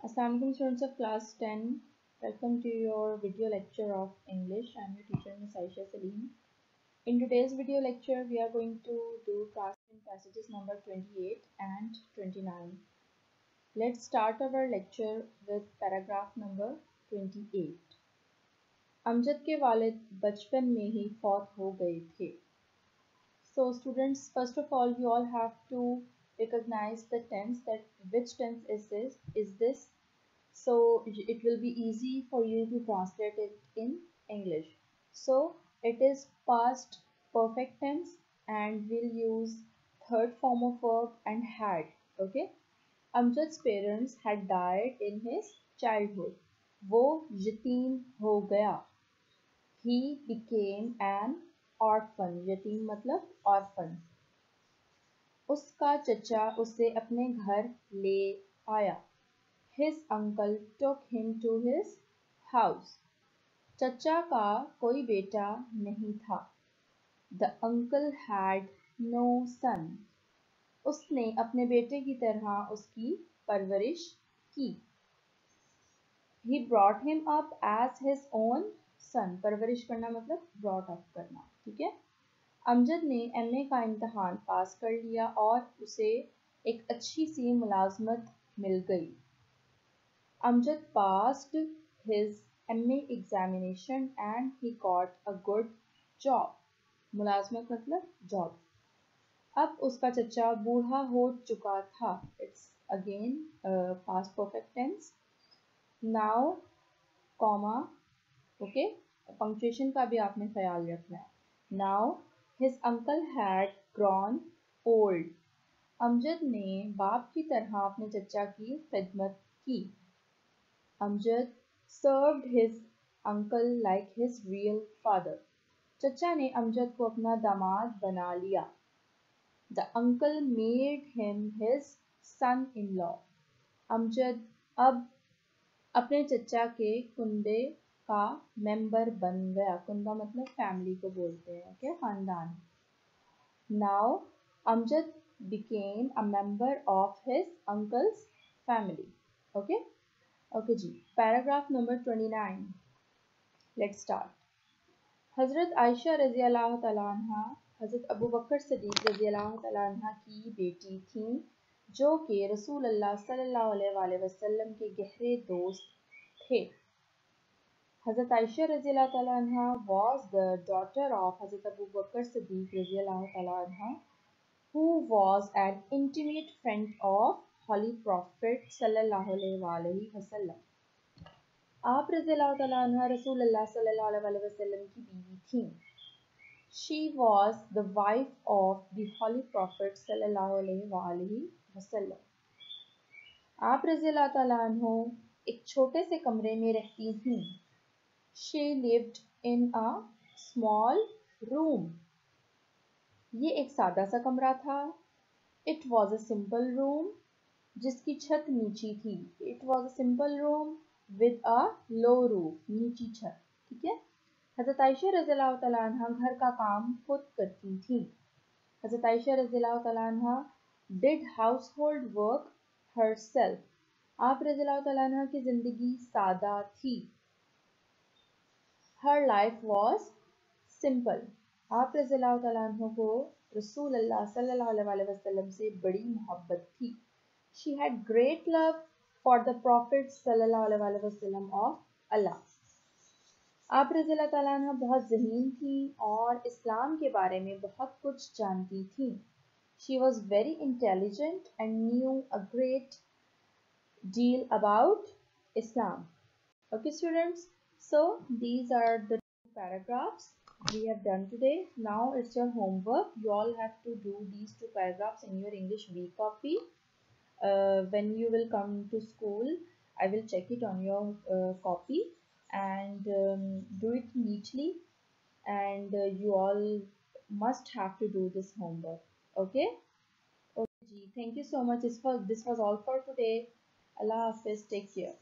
Assalamualaikum students of class 10. Welcome to your video lecture of English. I am your teacher Ms. Aisha Salim. In today's video lecture, we are going to do class 10 passages number 28 and 29. Let's start our lecture with paragraph number 28. Amjad के वालिद बचपन में ही फौत हो गए थे So students, first of all, you all have to recognize the tense that which tense is this is this. So it will be easy for you to translate it in english. So it is past perfect tense and we'll use third form of verb and had okay? Amjad's parents had died in his childhood. wo yatim ho gaya he became an orphan. yatim matlab orphan उसका चचा उसे अपने घर ले आया। His uncle took him to his house चचा का कोई बेटा नहीं था। The uncle had no son उसने अपने बेटे की तरह उसकी परवरिश की। He brought him up as his own son परवरिश करना मतलब ब्रॉट अप करना, ठीक है? अमजद ने एमए का इम्तहान पास कर लिया और उसे एक अच्छी सी मुलाजमत मिल गई। Amjad passed his MA examination and he got a good job मुलाजमत मतलब जॉब अब उसका चचा बूढ़ा हो चुका था। It's again past perfect tense now comma okay punctuation का भी आपने ख्याल रखना है। Now His uncle had grown old. Amjad ने बाप की तरह अपने चचा की खिदमत की Amjad served his uncle like his real father. चचा ने अमजद को अपना दामाद बना लिया The uncle made him his son-in-law. Amjad अब अपने चचा के कुंबे का मेंबर बन गया। कुंदा मतलब फैमिली को बोलते हैं ओके खानदान। Now Amjad became a member of his uncle's family okay okay ji paragraph number twenty nine let start हज़रत आयशा रज़ी अल्लाह तहा हज़रत अबू बकर सदीक रज़ी अल्लाह तहा की बेटी थी, जो कि रसूल अल्लाह सल्लल्लाहु अलैहि वसल्लम के गहरे दोस्त थे। Hazrat Aisha anha was the daughter of Hazrat Abu Bakr Siddiq anha, who was an intimate friend of Holy Prophet wasallam. आप रज़ी अल्लाह रसूल वसल्लम की बीवी थी the wife of the Holy Prophet sallallahu alaihi wasallam. आप रज़ी अल्लाह एक छोटे से कमरे में रहती थीं she lived in a small room. ये एक सादा सा कमरा था। It was a simple room जिसकी छत नीची थी। It was a simple room with a low roof, नीची छत, ठीक है? हज़रत आयशा रज़ी तला घर का काम खुद करती थी। हज़रत आयशा रज़ी तला did household work herself आप रज़ी तला की ज़िंदगी सादा थी। हर लाइफ वॉज़ सिंपल आप रज़ी को रसूल अल्लाह से बड़ी मोहब्बत थी। She had great love for the prophet सल्लल्लाहु ऑफ़ अल्लाह आप रज़ी बहुत जहीन थी और इस्लाम के बारे में बहुत कुछ जानती थी। She was very intelligent and knew a great deal about Islam. Okay students, So these are the two paragraphs we have done today. Now it's your homework. You all have to do these two paragraphs in your English B copy. Uh, when you will come to school, I will check it on your uh, copy and um, do it neatly and uh, you all must have to do this homework. Okay? Okay, thank you so much. This was, this was all for today. Allah Hafiz. Take care.